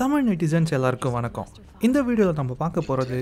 Tamil netizens எல்லாருக்கும் வணக்கம். இந்த வீடியோவில் நம்ம பார்க்க போகிறது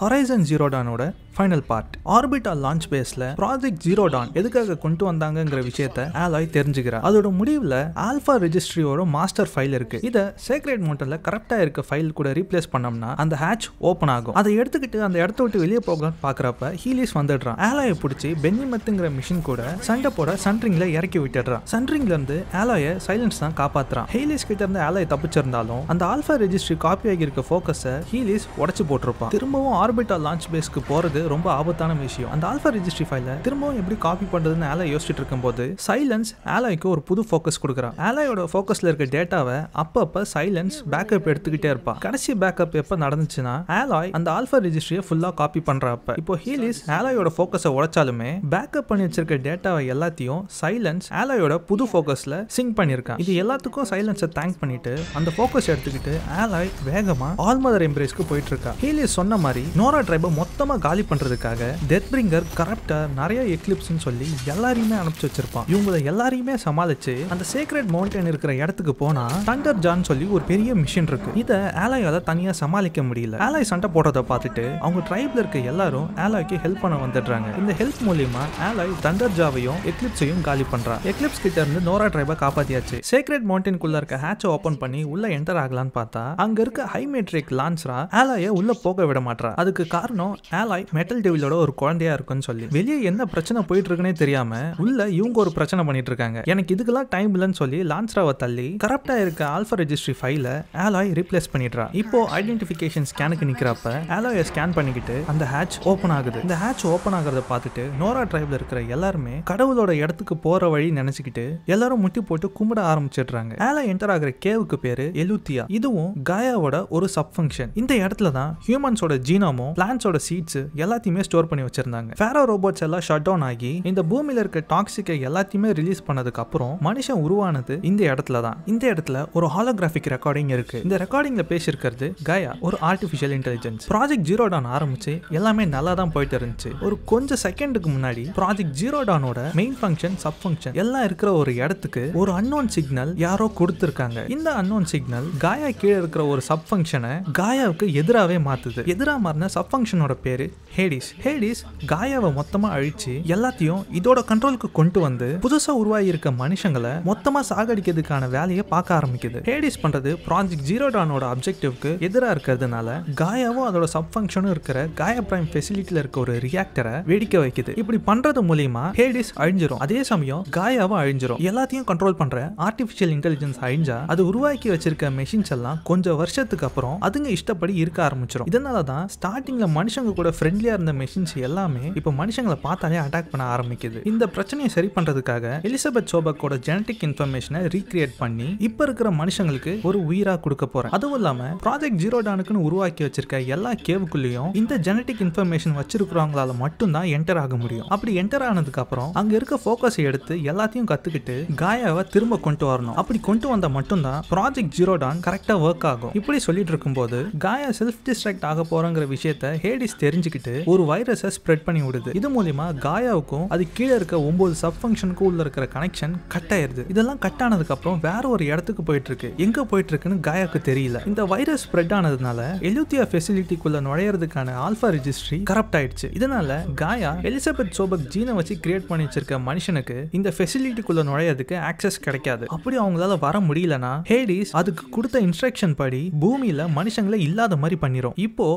ஹொரைசன் ஜீரோடானோட ஃபைனல் பார்ட் ஆர்பிட்டா லான்ச் பேஸில் ப்ராஜெக்ட் ஜீரோடான் எதுக்காக கொண்டு வந்தாங்கங்கிற விஷயத்த ஆலாய் தெரிஞ்சுக்கிறார். அதோட முடிவில் ஆல்ஃபா ரெஜிஸ்ட்ரியோட மாஸ்டர் ஃபைல் இருக்கு. இதை சேக்ரெட் மோட்டலில் கரெக்டாக இருக்க ஃபைல் கூட ரீப்ளேஸ் பண்ணோம்னா அந்த ஹேட்ச் ஓப்பன் ஆகும். அதை எடுத்துக்கிட்டு அந்த இடத்த விட்டு வெளியே போகலாம்னு பார்க்குறப்ப ஹீலிஸ் வந்துடுறான். ஆலாயை பிடிச்சி பென்னிமத்துங்கிற மிஷின் கூட சண்டை போட சன்ட்ரிங்ல இறக்கி விட்டுடுறான். சன்ட்ரிங்ல இருந்து ஆலாயை சைலன்ஸ் தான் காப்பாத்துறான். ஹீலிஸ் கிட்ட இருந்து ஆலாய் தப்பிச்சிருந்தாலும் அந்த ஆல்ஃபா ரெஜிஸ்ட்ரி காப்பி ஆகியிருக்க ஃபோக்கஸை ஹீலிஸ் உடச்சு போட்டிருப்பான். திரும்பவும் ஆர்பிட்டா லான்ச் பேஸ்க்கு போறது ரொம்ப ஆபத்தான விஷயம். அந்த ஆல்ஃபா ரிஜிஸ்ட்ரி ஃபைல திரும்பவும் எப்படி காப்பி பண்றதுன்னு ஆலாய் யோசிச்சுட்டு இருக்கும்போது சைலன்ஸ் ஆலாய்க்கு ஒரு புது ஃபோக்கஸ் கொடுக்குறான். ஆலாயோட ஃபோக்கஸ்ல இருக்க டேட்டாவை அப்பப்ப சைலன்ஸ் பேக்கப் எடுத்துக்கிட்டே இருப்பான். கடைசி பேக்கப் எப்ப நடந்துச்சுன்னா ஆலாய் அந்த ஆல்ஃபா ரிஜிஸ்ட்ரியை ஃபுல்லா காப்பி பண்றப்ப. இப்போ ஹீலிஸ் ஆலாயோட ஃபோக்கஸை உடைச்சாலுமே பேக்கப் பண்ணி வச்சிருக்க டேட்டாவை எல்லாத்தையும் சைலன்ஸ் ஆலாயோட புது ஃபோக்கஸ்ல சிங்க் பண்ணியிருக்கான். இது எல்லாத்துக்கும் சைலன்ஸை தேங்க் பண்ணிட்டு அந்த ஃபோக்கஸ் எடுத்துக்கிட்டு ஆலாய் வேகமா ஆல்மதர் எம்ப்ரேஸ்க்கு போயிட்டு இருக்கா ஹீலிஸ் சொன்ன மாதிரி நோரா ட்ரைபை மொத்தமாக காலி பண்ணுறதுக்காக டெத் பிரிங்கர் கரப்டா நிறைய எக்லிப்ஸ்னு சொல்லி எல்லாரையுமே அனுப்பிச்சு வச்சிருப்பான். இவங்கள எல்லாரையுமே சமாளிச்சு அந்த சீக்ரெட் மவுண்டன் இருக்கிற இடத்துக்கு போனா தண்டர் ஜான் சொல்லி ஒரு பெரிய மிஷின் இருக்கு. இதை ஆலாயால தனியா சமாளிக்க முடியல. ஆலாய் சண்டை போடுறத பார்த்துட்டு அவங்க ட்ரைப்ல இருக்க எல்லாரும் ஆலாய்க்கு ஹெல்ப் பண்ண வந்துடுறாங்க. இந்த ஹெல்ப் மூலியமா ஆலாய் தண்டர் ஜாவையும் எக்லிப்ஸையும் காலி பண்றா. எக்லிப்ஸ் கிட்ட இருந்து நோரா ட்ரைபை காப்பாத்தியாச்சு. சீக்ரெட் மவுண்டனுக்குள்ள இருக்க ஹேட்சை ஓபன் பண்ணி உள்ள என்டர் ஆகலான்னு பார்த்தா அங்க இருக்க ஹைமேட்ரிக் லான்ஸ்ரா ஆலாய உள்ள போக விட மாட்டா அதுக்கு காரணம் ஆலாய் மெட்டல் டெவிலோட ஒரு குழந்தையா இருக்குன்னு சொல்லி. வெளியே என்ன பிரச்சனை போயிட்டு இருக்குன்னே தெரியாம உள்ள இவங்க ஒரு பிரச்சனை பண்ணிட்டு இருக்காங்க எனக்கு இதுக்கெல்லாம் டைம் இல்லைன்னு சொல்லி லான்ஸ்ராவை தள்ளி கரப்டா இருக்க ஆல்ஃபா ரெஜிஸ்ட்ரி ஃபைல ஆலாய் ரீப்ளேஸ் பண்ணிடுறா. இப்போ ஐடென்டிஃபிகேஷன் ஸ்கேனுக்கு நிக்கிறப்ப ஆலாயை ஸ்கேன் பண்ணிக்கிட்டு அந்த ஹேட்ச் ஓப்பன் ஆகுது. இந்த ஹேட்ச் ஓப்பன் ஆகிறத பார்த்துட்டு நோரா டிரைவ்ல இருக்கிற எல்லாருமே கடவுளோட இடத்துக்கு போற வழி நினைச்சுக்கிட்டு எல்லாரும் முட்டி போட்டு கும்பிட ஆரம்பிச்சிடுறாங்க. ஆலாய் என்டர் ஆகிற கேவுக்கு பேரு எலுத்தியா இதுவும் காயாவோட ஒரு சப் ஃபங்க்ஷன் இந்த இடத்துல தான் ஹியூமன்ஸோட ஜீனோமும் பிளான்ஸோட சீட்ஸ் எல்லாத்தையுமே ஸ்டோர் பண்ணி வச்சிருந்தாங்க. ஃபேரோ ரோபோட்ஸ் எல்லாம் ஷட் டவுன் ஆகி இந்த பூமியில இருக்க டாக்ஸிக்கை எல்லாத்தையுமே ரிலீஸ் பண்ணதுக்கு அப்புறம் மனுஷன் உருவானது இந்த இடத்துல தான். இந்த இடத்துல ஒரு ஹாலோகிராஃபிக் ரெக்கார்டிங் இருக்கு. இந்த ரெக்கார்டிங்ல பேசியிருக்கிறது கயா ஒரு artificial intelligence project Zero Dawn ஆரம்பிச்சு எல்லாமே நல்லா தான் போயிட்டு இருந்துச்சு. ஒரு கொஞ்சம் செகண்டுக்கு முன்னாடி ப்ராஜெக்ட் ஜீரோ டானோட மெயின் ஃபங்க்ஷன் சப் ஃபங்க்ஷன் எல்லாம் இருக்கிற ஒரு இடத்துக்கு ஒரு அன்னோன் சிக்னல் யாரோ கொடுத்துருக்காங்க. இந்த அன்னோன் சிக்னல் காயா கீழே இருக்கிற ஒரு சப் ஃபங்க்ஷனை காயாவுக்கு எதிராகவே மாத்துது. எதிராக மாறின சப் ஃபங்க்ஷனோட பேரு? ஹேடிஸ் ஹேடிஸ் காயாவை மொத்தமா அழிச்சு எல்லாத்தையும் இதோட கண்ட்ரோலுக்கு கொண்டு வந்து புதுசா உருவாகி இருக்க மனுஷங்களை மொத்தமா சாகடிக்கிறதுக்கான வேலையை பார்க்க ஆரம்பிக்குது. ஹேடிஸ் பண்றது ப்ராஜெக்ட் ஜீரோ டானோட அப்ஜெக்டிவ்க்கு எதிராக இருக்கிறதுனால காயாவும் அதோட சப் ஃபங்க்ஷனும் இருக்கிற காயா பிரைம் ஃபெசிலிட்டியில் இருக்க ஒரு ரியாக்டரை வேடிக்கை வைக்குது. இப்படி பண்றது மூலியமா ஹேடிஸ் அழிஞ்சிரும். அதே சமயம் காயாவும் அழிஞ்சிரும். எல்லாத்தையும் கண்ட்ரோல் பண்ற ஆர்டிஃபிஷியல் இன்டெலிஜென்ஸ் அழிஞ்சா அது உருவாக்கி வச்சிருக்க மெஷின்ஸ் எல்லாம் கொஞ்சம் வருஷத்துக்கு அப்புறம் அதுங்க இஷ்டப்படி இருக்க ஆரம்பிச்சிடும் இதனால தான் ஸ்டார்டிங்ல மனுஷங்க கூட ஃப்ரெண்ட்லியா இருந்த மெஷின்ஸ் எல்லாமே இப்போ மனுஷங்களை பார்த்தாலே அட்டாக் பண்ண ஆரம்பிக்குது. இந்த பிரச்சனையை சரி பண்றதுக்காக எலிசபெத் சோபக்கோட ஜெனடிக் இன்ஃபர்மேஷனை ரீக்ரியேட் பண்ணி இப்போ இருக்கிற மனுஷங்களுக்கு ஒரு உயிரா கொடுக்க போறேன். அதுவும் இல்லாம ப்ராஜெக்ட் ஜீரோ டானுக்குன்னு உருவாக்கி வச்சிருக்க எல்லா கேவுக்குள்ளேயும் இந்த ஜெனடிக் இன்ஃபர்மேஷன் வச்சிருக்கிறவங்களால மட்டும்தான் என்டர் ஆக முடியும். அப்படி என்டர் ஆனதுக்கு அப்புறம் அங்க இருக்க ஃபோக்கஸ் எடுத்து எல்லாத்தையும் கத்துக்கிட்டு காயாவை திரும்ப கொண்டு வரணும். அப்படி கொண்டு வந்தா மட்டும்தான் ப்ராஜெக்ட் ஜீரோ டான் கரெக்டா ஒர்க் ஆகும். இப்படி சொல்லிட்டு இருக்கும்போது காயா செல்ஃப் டிஸ்ட்ராக்ட் ஆக போறங்கிற விஷயத்த ஹேடிஸ் தெரிஞ்சுக்கிட்டு ஒரு வைரஸை ஸ்ப்ரெட் பண்ணி விடுது. இது மூலியமா காயாவுக்கும் அது கீழே இருக்க ஒன்பது சப் ஃபங்க்ஷனுக்கும் உள்ள இருக்கிற கனெக்ஷன் கட் ஆயிருது. இதெல்லாம் கட் ஆனதுக்கு அப்புறம் வேற ஒரு இடத்துக்கு போயிட்டு இருக்கு எங்க போயிட்டு இருக்குன்னு காயாக்கு தெரியல. இந்த வைரஸ் ஸ்ப்ரெட் ஆனதுனால எலுத்தியா ஃபெசிலிட்டிக்குள்ள நுழையறதுக்கான ஆல்ஃபா ரெஜிஸ்ட்ரி கரப்ட் ஆயிடுச்சு. இதனால காயா எலிசபெத் சோபக் ஜீனை வச்சு கிரியேட் பண்ணி வச்சிருக்க மனுஷனுக்கு இந்த ஃபெசிலிட்டிக்குள்ள நுழையறதுக்கு ஆக்சஸ் கிடைக்காது. அப்படி அவங்களால வர முடியலனா ஹேடிஸ் அதுக்கு கொடுத்த இன்ஸ்ட்ரக்ஷன் படி பூமியில மனுஷங்களை இல்லாத மாதிரி பண்ணிரும். இப்போ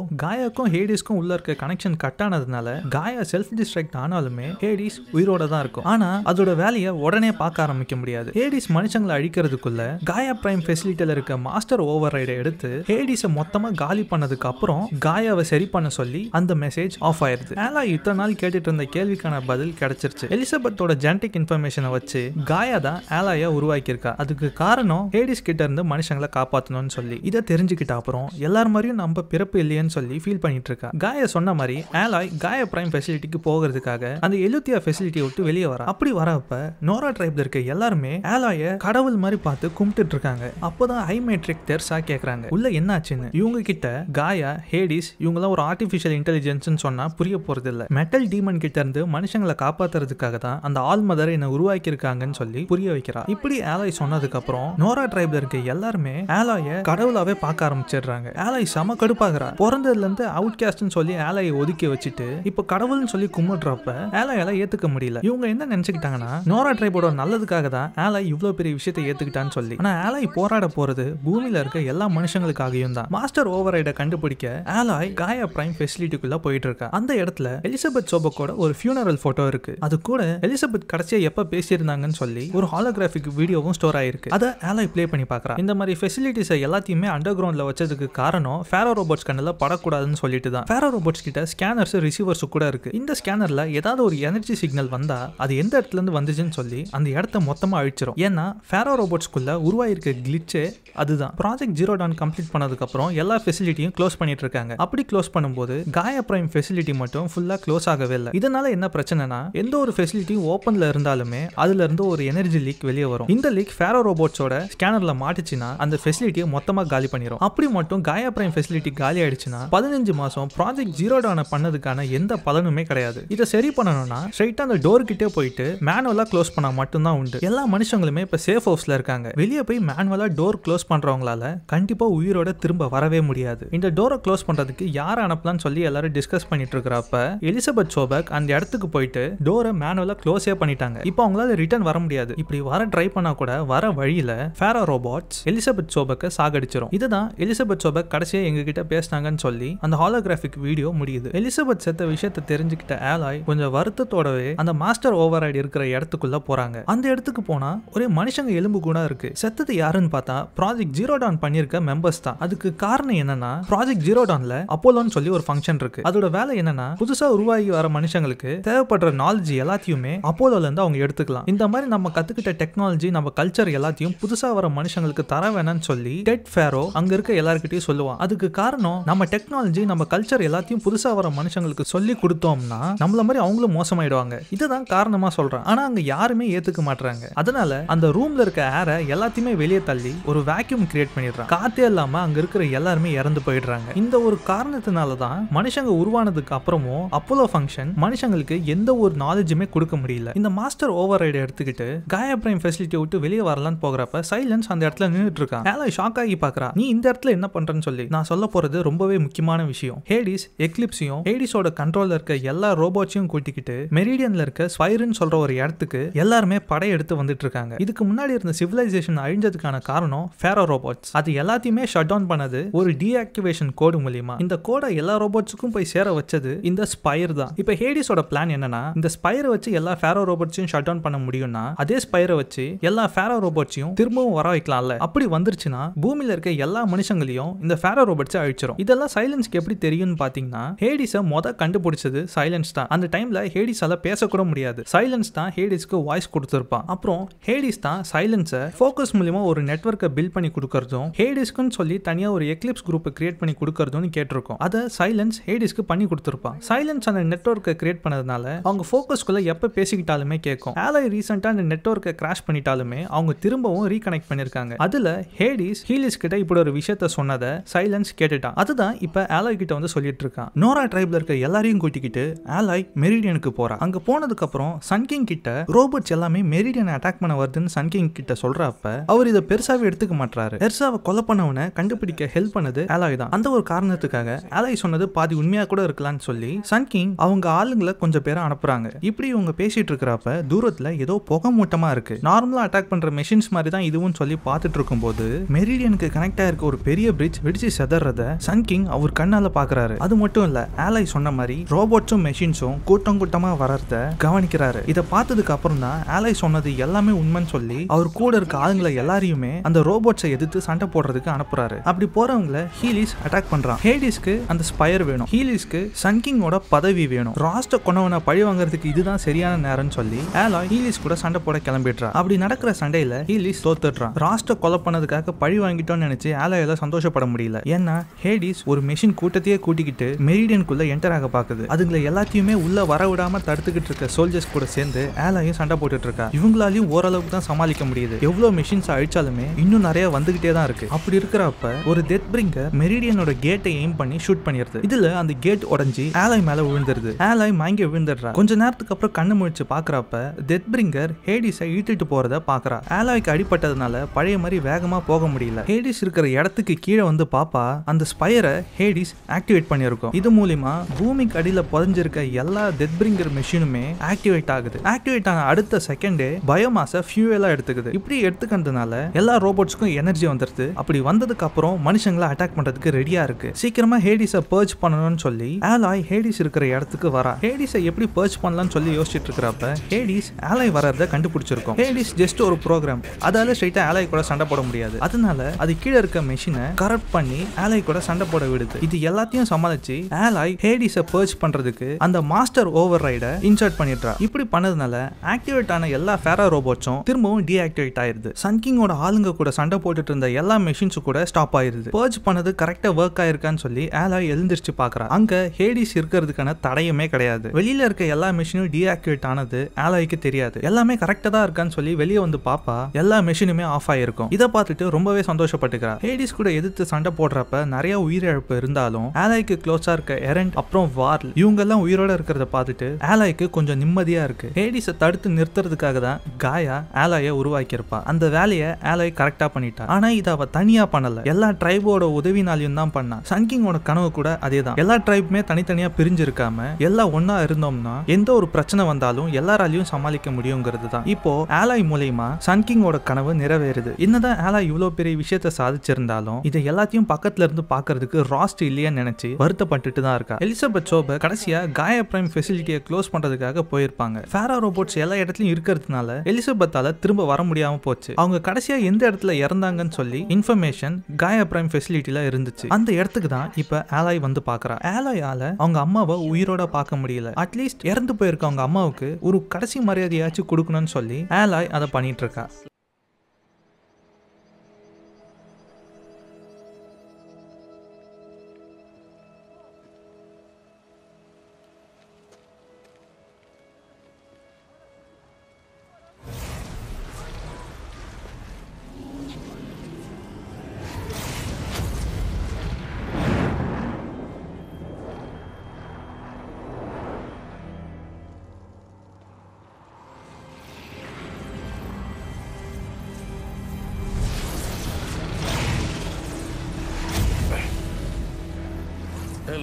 காயாக்கும் ஹேடிஸ்க்கும் உள்ள இருக்க கனெக்ஷன் கட் ஆனதுனால காயா செல்ஃப் டிஸ்ட்ராக்ட் ஆனாலுமே ஹேடிஸ் உயிரோட தான் இருக்கும். ஆனா அதோட வேலையை உடனே பார்க்க ஆரம்பிக்க முடியாது. ஹேடிஸ் மனுஷங்களை அழிக்கிறதுக்குள்ள காயா பிரைம் ஃபெசிலிட்டியில இருக்க மாஸ்டர் ஓவர் ரைடை எடுத்து ஹேடிஸை மொத்தமா காலி பண்ணதுக்கு அப்புறம் காயாவை சரி பண்ண சொல்லி அந்த மெசேஜ் ஆஃப் ஆயிருது. ஆலா இத்தனை நாள் கேட்டுட்டு இருந்த கேள்விக்கான பதில் கிடைச்சிருச்சு. எலிசபெத்தோட ஜெனடிக் இன்ஃபர்மேஷனை வச்சு காயா தான் ஆலாயா உருவாக்கியிருக்கா. அதுக்கு காரணம் ஹேடிஸ் கிட்ட இருந்து மனுஷங்களை காப்பாற்றணும்னு சொல்லி. இதை தெரிஞ்சுக்கிட்ட அப்புறம் எல்லார் மாதிரியும் நம்ம பிறப்பு இல்லையன்னு சொல்லி ஃபீல் பண்ணிட்டு இருக்கா காய சொன்ன மாதிரி ஆலாய் காய பிரைம் ஃபெசிலிட்டிக்கு போகிறதுக்காக அந்த எழுத்தியா ஃபெசிலிட்டியை விட்டு வெளியே வரா. அப்படி வரப்ப நோரா ட்ரைப்ல இருக்க எல்லாருமே ஆலாய கடவுள் மாதிரி பார்த்து கும்பிட்டு இருக்காங்க அப்போதான் ஹை மேட்ரிக் தெர்சா கேட்கறாங்க உள்ள என்னாச்சுன்னு? இவங்க கிட்ட காயா ஹேடிஸ் இவங்கலாம் ஒரு ஆர்டிஃபிஷியல் இன்டெலிஜென்ஸ்னு சொன்னா புரிய போறது இல்ல மெட்டல் டீமன் கிட்ட இருந்து மனுஷங்களை காப்பாத்துறதுக்காக தான் அந்த ஆள் மதர் என்ன உருவாக்கி இருக்காங்கன்னு சொல்லி புரிய வைக்கிறா. இப்படி ஆலாய் சொன்னதுக்கு அப்புறம் நோரா ட்ரைப்ல இருக்க எல்லாருமே ஆலாய கடவுளாவே பார்க்க ஆரம்பிச்சிடுறாங்க. ஆலாய் செம கடுப்பாகிறா. பிறந்ததுல இருந்து அவுட் கேஸ்ட்னு சொல்லி ஆலாயை ஒதுக்கி வச்சுட்டு இப்போ கடவுள்னு சொல்லி கும்பிட்றப்ப ஆலாயால ஏத்துக்க முடியல. இவங்க என்ன நினைச்சுக்கிட்டாங்கன்னா நோரா ட்ரைபோட நல்லதுக்காக தான் ஆலாய் இவ்வளவு பெரிய விஷயத்தை ஏத்துக்கிட்டான்னு சொல்லி. ஆனா ஆலாய் போராட போறது பூமியில இருக்க எல்லா மனுஷங்களுக்காகவும் தான். மாஸ்டர் ஓவர் கண்டுபிடிக்க ஆலாய் காயா பிரைம் ஃபெசிலிட்டிக்குள்ள போயிட்டு இருக்கா அந்த இடத்துல எலிசபெத் சோபக்கோட ஒரு ஃபியூனரல் போட்டோ இருக்கு. அது கூட எலிசபெத் கடைசியா எப்ப பேசியிருந்தாங்கன்னு சொல்லி ஒரு ஹாலோகிராஃபிக் வீடியோவும் ஸ்டோர் ஆயிருக்கு. அதை ஆலாய் பிளே பண்ணி பாக்குறா இந்த மாதிரி ஃபெசிலிட்டிஸை எல்லாத்தையுமே அண்டர் கிரவுண்ட்ல வச்சதுக்கு காரணம் ஃபேரோ ரோபோட்ஸ் கண்ணில் படக்கூடாதுன்னு சொல்லிட்டு தான். ஃபேரோ ரோபோட்ஸ் கிட்ட ஸ்கேனர்ஸ் ரிசீவர்ஸ் கூட இருக்கு. இந்த ஸ்கேனர்ல ஏதாவது ஒரு எனர்ஜி சிக்னல் வந்தா அது எந்த இடத்துல இருந்து வந்துச்சுன்னு சொல்லி அந்த இடத்த மொத்தமா அழிச்சிரும். ஏன்னா ஃபேரோ ரோபோட்ஸ்குள்ள உருவாயிருக்க கிளிச்சே அதுதான். ப்ராஜெக்ட் ஜீரோ டான் கம்ப்ளீட் பண்ணதுக்கு அப்புறம் எல்லா ஃபெசிலிட்டியும் க்ளோஸ் பண்ணிட்டு இருக்காங்க. அப்படி க்ளோஸ் பண்ணும்போது காயா பிரைம் ஃபெசிலிட்டி மட்டும் ஃபுல்லா க்ளோஸ் ஆகவே இல்லை. இதனால என்ன பிரச்சனைனா எந்த ஒரு ஃபெசிலிட்டியும் ஓப்பன்ல இருந்தாலுமே அதுல இருந்து ஒரு எனர்ஜி லீக் வெளியே வரும். இந்த லீக் ஃபேரோ ரோபோட்ஸோட ஸ்கேனர்ல மாட்டுச்சுன்னா அந்த ஃபெசிலிட்டியை மொத்தமா காலி பண்ணிடும் அப்படி மட்டும் காயா பிரைம் ஃபெசிலிட்டி காலி ஆயிடுச்சுன்னா பதினஞ்சு மாசம் ப்ராஜெக்ட் ஜீரோ டவுன் பண்ணதுக்கான எந்த பலனுமே கிடையாது. இதை சரி பண்ணணும்னா ஸ்ட்ரைட்டா அந்த டோர் கிட்டே போயிட்டு மேனுவலா க்ளோஸ் பண்ணா மட்டும்தான் உண்டு. எல்லா மனுஷங்களுமே இப்ப சேஃப் ஹவுஸ்ல இருக்காங்க. வெளியே போய் மேனுவலா டோர் க்ளோஸ் பண்றவங்களால கண்டிப்பா உயிரோட திரும்ப வரவே முடியாது. இந்த டோரை க்ளோஸ் பண்றதுக்கு யாரை அனுப்பலாம்னு சொல்லி எல்லாரும் டிஸ்கஸ் பண்ணிட்டு இருக்கிறப்ப எலிசபெத் சோபக் அந்த இடத்துக்கு போயிட்டு டோரை மேனுவலா க்ளோஸே பண்ணிட்டாங்க. இப்போ அவங்களால ரிட்டர்ன் வர முடியாது. இப்படி வர ட்ரை பண்ணா கூட வர வழியில ஃபேரா ரோபோட்ஸ் எலிசபெத் சோபக்கை சாகடிச்சிரும். இதுதான் எலிசபெத் சோபக் கடைசியா எங்ககிட்ட பேசினாங்கன்னு சொல்லி அந்த ஹாலோகிராஃபிக் வீடியோ முடியுது. எலிசபெத் செத்த விஷயத்தை தெரிஞ்சுக்கிட்ட ஆலாய் கொஞ்சம் வருத்தத்தோடவே அந்த மாஸ்டர் ஓவர் இருக்கிற இடத்துக்குள்ள போறாங்க. அந்த இடத்துக்கு போனா ஒரே மனுஷங்க எலும்பு கூட இருக்கு. செத்தது யாருன்னு பார்த்தா ப்ராஜெக்ட் ஜீரோ டான் பண்ணிருக்க மெம்பர்ஸ் தான். அதுக்கு காரணம் என்னன்னா ப்ராஜெக்ட் ஜீரோ டான்ல அப்போலோன்னு சொல்லி ஒரு ஃபங்க்ஷன் இருக்கு. அதோட வேலை என்னன்னா புதுசா உருவாகி வர மனுஷங்களுக்கு தேவைப்படுற நாலேஜ் எல்லாத்தையுமே அப்போலோல இருந்து அவங்க எடுத்துக்கலாம். இந்த மாதிரி நம்ம கத்துக்கிட்ட டெக்னாலஜி நம்ம கல்ச்சர் எல்லாத்தையும் புதுசா வர மனுஷங்களுக்கு தர வேணாம்னு சொல்லி டெட் ஃபேரோ அங்க இருக்க எல்லாருக்கிட்டையும் சொல்லுவான். அதுக்கு காரணம் நம்ம டெக்னாலஜி நம்ம கல்ச்சர் எல்லாத்தையும் புதுசா வர மனுஷங்களுக்கு சொல்லி கொடுத்தோம்னா நம்மள மாதிரி அவங்களும் மோசமாயிடுவாங்க. இதுதான் காரணமா சொல்றேன். ஆனா அங்க யாருமே ஏத்துக்க மாட்டாங்க அதனால அந்த ரூம்ல இருக்க ஏரை எல்லாத்தையுமே வெளியே தள்ளி ஒரு வேக்யூம் கிரியேட் பண்ணிடுறான் காத்தே இல்லாம அங்க இருக்கிற எல்லாருமே இறந்து போயிடுறாங்க. இந்த ஒரு காரணத்தினால தான் மனுஷங்க உருவானதுக்கு அப்புறமும் அப்போலோ ஃபங்க்ஷன் மனுஷங்களுக்கு எந்த ஒரு நாலேஜுமே கொடுக்க முடியல. இந்த மாஸ்டர் ஓவர் ரைடு எடுத்துக்கிட்டு காயா பிரைம் ஃபெசிலிட்டி விட்டு வெளியே வரலான்னு போகிறப்ப சைலன்ஸ் அந்த இடத்துல நின்றுட்டு இருக்கான். ஷாக் ஆகி பாக்குறா. நீ இந்த இடத்துல என்ன பண்றேன்னு சொல்லி நான் சொல்ல போறது ரொம்பவே முக்கியமான விஷயம். ஹேடிஸ் எக்லிப்ஸையும் ஹேடிஸோட கண்ட்ரோல்ல இருக்க எல்லா ரோபோட்ஸையும் கூட்டிக்கிட்டு மெரிடியன்ல இருக்க ஸ்பைருன்னு சொல்ற ஒரு இடத்துக்கு எல்லாருமே படையெடுத்து வந்துட்டு இருக்காங்க. இதுக்கு முன்னாடி இருந்த சிவிலைசேஷன் அழிஞ்சதுக்கான காரணம் ஃபேரோ ரோபோட்ஸ் அது எல்லாத்தையுமே ஷட் டவுன் பண்ணது ஒரு டீஆக்டிவேஷன் கோடு மூலியமா. இந்த கோடை எல்லா ரோபோட்ஸுக்கும் போய் சேர வச்சது இந்த ஸ்பைர் தான். இப்போ ஹேடிஸோட பிளான் என்னன்னா இந்த ஸ்பைரை வச்சு எல்லா ஃபேரோ ரோபோட்ஸையும் ஷட் டவுன் பண்ண முடியும்னா அதே ஸ்பைரை வச்சு எல்லா ஃபேரோ ரோபோட்ஸையும் திரும்பவும் வர வைக்கலாம்ல. அப்படி வந்துருச்சுன்னா பூமியில இருக்க எல்லா மனுஷங்களையும் இந்த ஃபேரோ ரோபோட்ஸை அழிச்சிரும். இதெல்லாம் சைலன்ஸ் கேப் எப்படி தெரியும்னு பாத்தீங்கன்னா ஹேடிஸை மொத கண்டுபிடிச்சது சைலன்ஸ் தான். அந்த டைம்ல ஹேடிஸால பேசக்கூட முடியாது. சைலன்ஸ் தான் ஹேடிஸ்க்கு வாய்ஸ் கொடுத்துருப்பான். அப்புறம் ஹேடிஸ் தான் சைலன்ஸை ஃபோக்கஸ் மூலியமா ஒரு நெட்ஒர்க்கை பில்ட் பண்ணி கொடுக்கறதும் ஹேடிஸ்க்குன்னு சொல்லி தனியா ஒரு எக்லிப்ஸ் குரூப்பை கிரியேட் பண்ணி கொடுக்கறதும்னு கேட்டிருக்கோம். அதை சைலன்ஸ் ஹேடிஸ்க்கு பண்ணி கொடுத்துருப்பான். சைலன்ஸ் அந்த நெட்ஒர்க்கை கிரியேட் பண்ணதுனால அவங்க ஃபோக்கஸ்குள்ள எப்போ பேசிக்கிட்டாலுமே கேட்கும். ஆலை ரீசெண்டாக அந்த நெட்ஒர்க்கை கிராஷ் பண்ணிட்டாலுமே அவங்க திரும்பவும் ரீகனெக்ட் பண்ணிருக்காங்க. அதுல ஹேடிஸ் ஹீலிஸ் கிட்ட இப்படி ஒரு விஷயத்த சொன்னதை சைலன்ஸ் கேட்டுட்டான். அதுதான் இப்ப ஆலை கிட்ட வந்து சொல்லிட்டு இருக்கான் நோரா ட்ரைப்ல இருக்க எல்லாரையும் கூட்டிக்கிட்டு ஆலாய் மெரிடியனுக்கு போறான் அங்க போனதுக்கு அப்புறம் சன்கிங் கிட்ட ரோபோட்ஸ் எல்லாமே மெரிடியன் அட்டாக் பண்ண வருதுன்னு சன்கிங் கிட்ட சொல்றப்ப அவர் இதை பெருசாவே எடுத்துக்க மாட்டாரு பெருசாவை கொலை பண்ணவனை கண்டுபிடிக்க ஹெல்ப் பண்ணது ஆலாய் தான். அந்த ஒரு காரணத்துக்காக ஆலாய் சொன்னது பாதி உண்மையா கூட இருக்கலாம்னு சொல்லி சன்கிங் அவங்க ஆளுங்களை கொஞ்சம் பேரை அனுப்புறாங்க. இப்படி இவங்க பேசிட்டு இருக்கிறப்ப தூரத்துல ஏதோ புகை மூட்டமா இருக்கு. நார்மலா அட்டாக் பண்ற மெஷின்ஸ் மாதிரி தான் இதுவும் சொல்லி பார்த்துட்டு இருக்கும் போது மெரிடியனுக்கு கனெக்ட் ஆயிருக்க ஒரு பெரிய பிரிட்ஜ் வெடிச்சு செதறத சன்கிங் அவர் அவர் கண்ணால பாக்குறாரு? அது மட்டும் இல்ல ஆலை சொன்ன மாதிரி ரோபோட்ஸும் மெஷின்ஸும் கூட்டம் கூட்டமா வர்றத கவனிக்கிறாரு. இதை பார்த்ததுக்கு அப்புறம் தான் ஆலை சொன்னது எல்லாமே உண்மைன்னு சொல்லி அவர் கூட இருக்க ஆளுங்களை எல்லாரையுமே அந்த ரோபோட்ஸை எதிர்த்து சண்டை போடுறதுக்கு அனுப்புறாரு. அப்படி போறவங்கள ஹீலிஸ் அட்டாக் பண்றான். ஹேடிஸ்க்கு அந்த ஸ்பயர் வேணும். ஹீலிஸ்க்கு சங்கிங்கோட பதவி வேணும். ராஸ்ட கொண்டவனை பழி வாங்குறதுக்கு இதுதான் சரியான நேரம்னு சொல்லி ஆலாய் ஹீலிஸ் கூட சண்டை போட கிளம்பிடுறான். அப்படி நடக்கிற சண்டையில ஹீலிஸ் தோத்துடுறான். ராஸ்ட கொலை பண்ணதுக்காக பழி வாங்கிட்டோம்னு நினைச்சு ஆலாயால சந்தோஷப்பட முடியல. ஏன்னா ஹேடிஸ் ஒரு மெஷின் கூட கூட்டத்தையே கூட்டிக்கிட்டு மெரிடியனுக்குள்ள என்டர் ஆக பாக்குது அதுங்களை எல்லாத்தையுமே உள்ள வர விடாம தடுத்துக்கிட்டு இருக்க சோல்ஜர்ஸ் கூட சேர்ந்து ஏலாயும் சண்டை போட்டுட்டு இருக்கா. இவங்களாலையும் ஓரளவுக்கு தான் சமாளிக்க முடியுது. எவ்வளவு மிஷின்ஸ் அழிச்சாலுமே இன்னும் நிறைய வந்துகிட்டே தான் இருக்கு. அப்படி இருக்கிறப்ப ஒரு டெத் பிரிங்கர் மெரிடியனோட கேட்டை எய்ம் பண்ணி ஷூட் பண்ணிடுது. இதுல அந்த கேட் உடஞ்சி ஏலாய் மேல விழுந்துருது. ஏலாய் மயங்கி விழுந்துடுறா. கொஞ்ச நேரத்துக்கு அப்புறம் கண்ணு முழிச்சு பாக்குறப்ப டெத் பிரிங்கர் ஹேடிஸை இழுத்துட்டு போறத பாக்குறா ஏலாய்க்கு அடிப்பட்டதுனால பழைய மாதிரி வேகமா போக முடியல. ஹேடிஸ் இருக்கிற இடத்துக்கு கீழே வந்து பாப்பா அந்த ஸ்பயரை ஹேடிஸ் ஆக்டிவேட் பண்ணியிருக்கோம். இது மூலியமா பூமிக்கு அடியில் புதஞ்சிருக்க எல்லா டெத் பிரிங்கர் மெஷினுமே ஆக்டிவேட் ஆகுது. ஆக்டிவேட் ஆன அடுத்த செகண்டே பயோமாஸை ஃபியூவலா எடுத்துக்குது. இப்படி எடுத்துக்கிறதுனால எல்லா ரோபோட்ஸ்க்கும் எனர்ஜி வந்துருது. அப்படி வந்ததுக்கு அப்புறம் மனுஷங்களை அட்டாக் பண்றதுக்கு ரெடியா இருக்கு. சீக்கிரமா ஹேடிஸை பர்ச் பண்ணணும்னு சொல்லி ஆலாய் ஹேடிஸ் இருக்கிற இடத்துக்கு வரா. ஹேடிஸை எப்படி பர்ச் பண்ணலாம்னு சொல்லி யோசிச்சுட்டு இருக்கிறப்ப ஹேடிஸ் ஆலாய் வர்றதை கண்டுபிடிச்சிருக்கும். ஹேடிஸ் ஜஸ்ட் ஒரு ப்ரோக்ராம் அதால ஸ்ட்ரைட்டா ஆலாய் கூட சண்டை போட முடியாது. அதனால அது கீழே இருக்க மெஷினை கரெக்ட் பண்ணி ஆலாய் கூட சண்டை போட விடுது. இது எல்லாத்தையும் சமாளிச்சு ஆலாய் ஹேடிஸை பர்ச் பண்றதுக்கு அந்த மாஸ்டர் ஓவர் ரைடை இன்சர்ட் பண்ணிடுறா. இப்படி பண்ணதுனால ஆக்டிவேட் ஆன எல்லா ஃபேரா ரோபோட்ஸும் திரும்பவும் டீஆக்டிவேட் ஆயிருது. சன்கிங்கோட ஆளுங்க கூட சண்டை போட்டுட்டு இருந்த எல்லா மெஷின்ஸும் கூட ஸ்டாப் ஆயிருது. பர்ச் பண்ணது கரெக்டா ஒர்க் ஆயிருக்கான்னு சொல்லி ஆலாய் எழுந்திருச்சு பாக்குறா. அங்க ஹேடிஸ் இருக்கிறதுக்கான தடையுமே கிடையாது. வெளியில இருக்க எல்லா மெஷினும் டீஆக்டிவேட் ஆனது ஆலாய்க்கு தெரியாது. எல்லாமே கரெக்டா தான் இருக்கான்னு சொல்லி வெளியே வந்து பாப்பா எல்லா மெஷினுமே ஆஃப் ஆயிருக்கும். இதை பார்த்துட்டு ரொம்பவே சந்தோஷப்பட்டுக்கிறா. ஹேடிஸ் கூட எதிர்த்து சண்டை போடுறப்ப நிறைய உயிரிழப்பு இருந்தாலும் ஆலாய்க்கு க்ளோஸா இருக்க எரண்ட் அப்புறம் வார்ல் இவங்க எல்லாம் உயிரோட இருக்கிறத பார்த்துட்டு ஆலாய்க்கு கொஞ்சம் நிம்மதியா இருக்கு. ஹேடிஸை தடுத்து நிறுத்துறதுக்காக தான் காயா ஆலாய உருவாக்கியிருப்பா. அந்த வேலையை ஆலாய் கரெக்டா பண்ணிட்டா. ஆனா இதை அவ தனியா பண்ணல. எல்லா ட்ரைபோட உதவினாலையும் தான் பண்ணா. சன்கிங்கோட கனவு கூட அதே தான் எல்லா ட்ரைபுமே தனித்தனியா பிரிஞ்சிருக்காம எல்லாம் ஒன்னா இருந்தோம்னா எந்த ஒரு பிரச்சனை வந்தாலும் எல்லாராலையும் சமாளிக்க முடியுங்கிறது தான். இப்போ ஆலாய் மூலயமா சன்கிங்கோட கனவு நிறைவேறுது. என்னதான் ஆலாய் இவ்வளவு பெரிய விஷயத்த சாதிச்சிருந்தாலும் இதை எல்லாத்தையும் பக்கத்துல இருந்து பாக்குறதுக்கு ராஸ்ட் முடியலையேன்னு நினைச்சு வருத்தப்பட்டுட்டு தான் இருக்கா. எலிசபெத் சோபர் கடைசியா காயா பிரைம் ஃபெசிலிட்டியை க்ளோஸ் பண்றதுக்காக போயிருப்பாங்க. ஃபேரா ரோபோட்ஸ் எல்லா இடத்துலயும் இருக்கிறதுனால எலிசபெத்தால திரும்ப வர முடியாம போச்சு. அவங்க கடைசியா எந்த இடத்துல இறந்தாங்கன்னு சொல்லி இன்ஃபர்மேஷன் காயா பிரைம் ஃபெசிலிட்டில இருந்துச்சு. அந்த இடத்துக்கு தான் இப்ப ஆலாய் வந்து பாக்குறா. ஆலாயால அவங்க அம்மாவை உயிரோட பார்க்க முடியல. அட்லீஸ்ட் இறந்து போயிருக்க அவங்க அம்மாவுக்கு ஒரு கடைசி மரியாதையாச்சும் கொடுக்கணும்னு சொல்லி ஆலாய் அதை பண்ணிட்டு இருக்கா.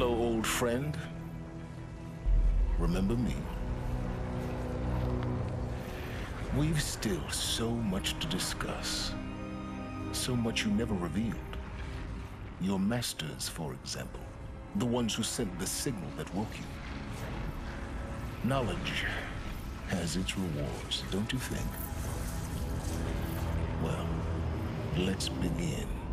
Hello, old friend. Remember me? We've still so much to discuss. So much you never revealed. Your masters, for example. The ones who sent the signal that woke you. Knowledge has its rewards, don't you think? Well, let's begin.